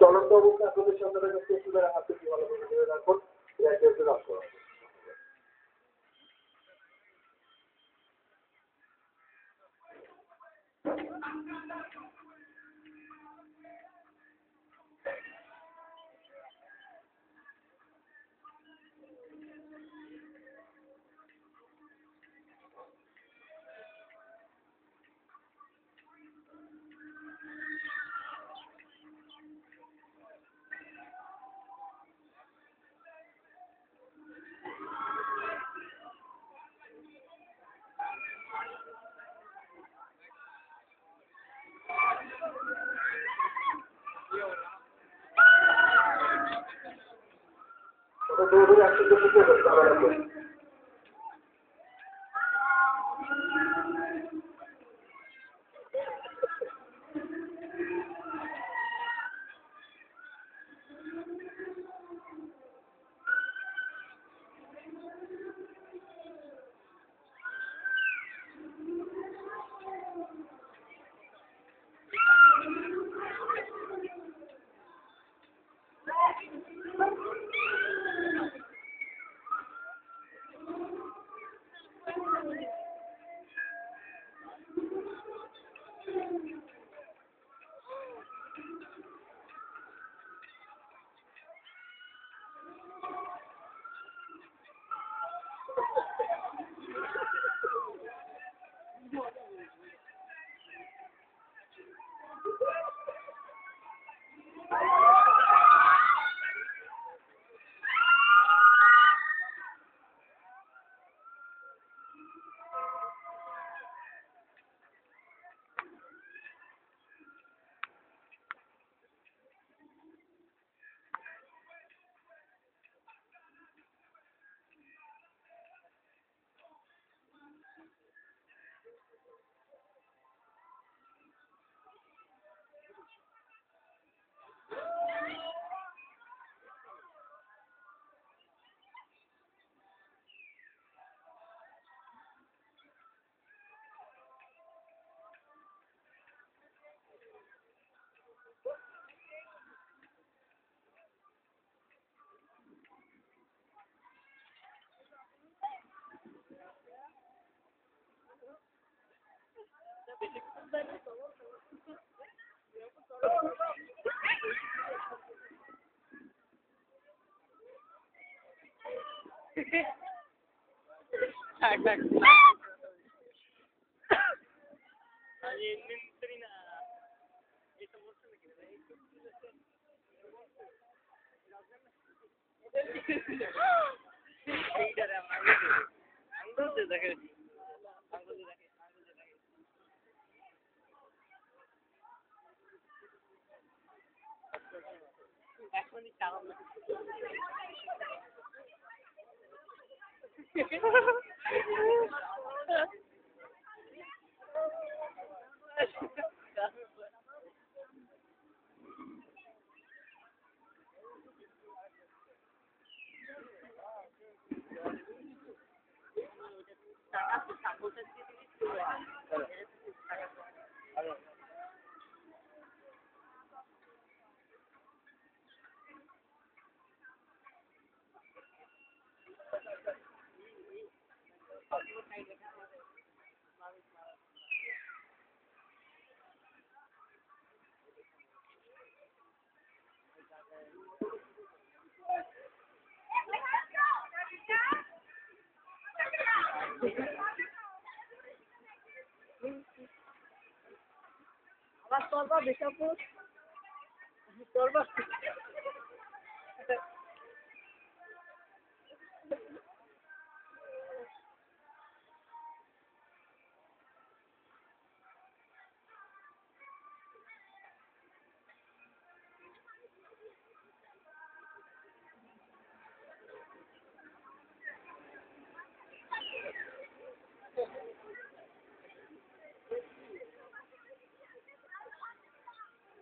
চলন্ত অবস্থায় আপনাদের সন্তানের কাছে হাতে কি ভালো করে آپ ধরে রাখুন একে পুজো করতে হবে। Tak, tak. Ali entrina. Esta morsa me queda. Esta morsa. Ida ra mari. Ando se dakar. É quando estava. একসাথে ঢুকে করতে হবে না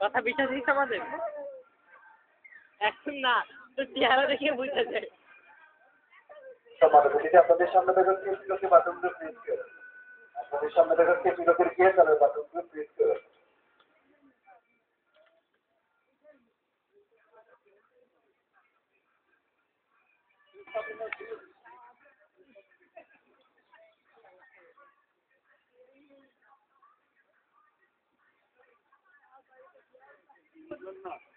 কথা বিশ্বাস দিস আমাদের এখন না তো চেহারা দেখে বুঝা যায় আপনাদের সামনে প্রেস আপনাদের সামনে না